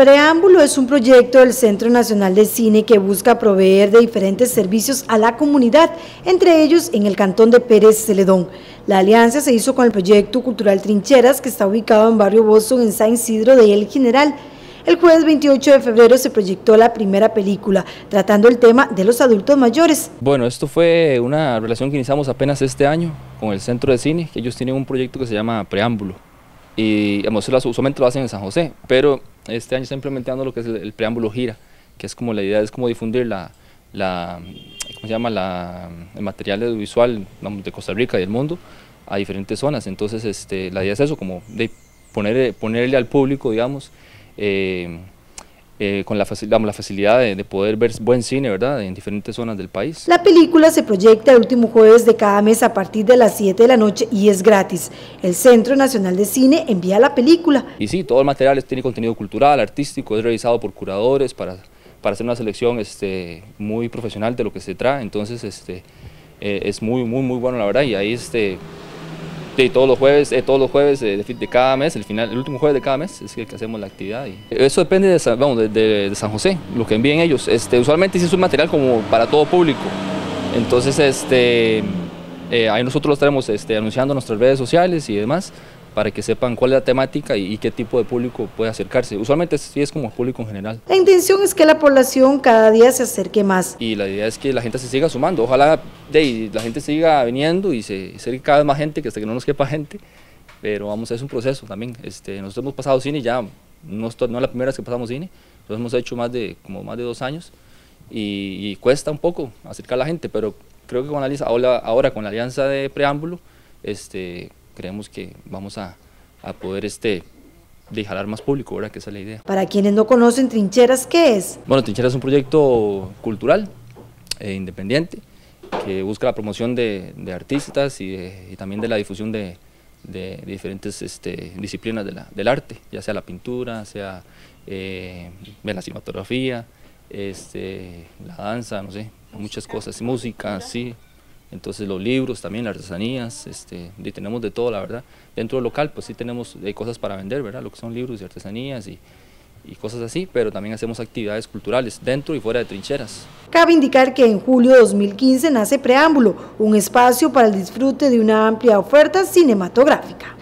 Preámbulo es un proyecto del Centro Nacional de Cine que busca proveer de diferentes servicios a la comunidad, entre ellos en el cantón de Pérez Celedón. La alianza se hizo con el proyecto cultural Trincheras, que está ubicado en barrio Boston, en San Isidro de El General. El jueves 28 de febrero se proyectó la primera película, tratando el tema de los adultos mayores. Bueno, esto fue una relación que iniciamos apenas este año con el Centro de Cine, que ellos tienen un proyecto que se llama Preámbulo. Y digamos, usualmente lo hacen en San José, pero este año está implementando lo que es el, preámbulo gira, que es como la idea es como difundir la, la ¿cómo se llama? La, el material audiovisual de Costa Rica y del mundo a diferentes zonas. Entonces este, la idea es eso, como de poner, ponerle al público, digamos, eh, eh, con la, la facilidad de, poder ver buen cine, ¿verdad?, en diferentes zonas del país. La película se proyecta el último jueves de cada mes a partir de las 7 de la noche y es gratis. El Centro Nacional de Cine envía la película. Y sí, todo el material tiene contenido cultural, artístico, es revisado por curadores para, para hacer una selección este, muy profesional de lo que se trae, entonces este, eh, es muy, muy, muy bueno la verdad y ahí este, Sí, todos los jueves, eh, todos los jueves de, cada mes, el final, el último jueves de cada mes es el que hacemos la actividad. Y eso depende de, vamos, de, San José, lo que envíen ellos. Este, usualmente sí es un material como para todo público. Entonces, este, eh, ahí nosotros lo estaremos este, anunciando en nuestras redes sociales y demás para que sepan cuál es la temática y, qué tipo de público puede acercarse. Usualmente sí es como público en general. La intención es que la población cada día se acerque más. Y la idea es que la gente se siga sumando, ojalá de, la gente siga viniendo y se acerque cada vez más gente, que hasta que no nos quepa gente, pero vamos, es un proceso también. Este, nosotros hemos pasado cine ya, no, no es la primera vez que pasamos cine, lo hemos hecho más de, como más de dos años y, cuesta un poco acercar a la gente, pero creo que con la, ahora, ahora con la alianza de preámbulo, este, creemos que vamos a, poder este, de jalar más público, ¿verdad? Que esa es la idea. Para quienes no conocen Trincheras, ¿qué es? Bueno, Trincheras es un proyecto cultural e independiente que busca la promoción de, artistas y, también de la difusión de, diferentes este, disciplinas del arte, ya sea la pintura, sea eh, la cinematografía, este, la danza, no sé, muchas cosas, música, sí, entonces los libros también, las artesanías, este, tenemos de todo la verdad. Dentro del local pues sí tenemos hay cosas para vender, ¿verdad? Lo que son libros y artesanías y, y cosas así, pero también hacemos actividades culturales dentro y fuera de trincheras. Cabe indicar que en julio de 2015 nace Preámbulo, un espacio para el disfrute de una amplia oferta cinematográfica.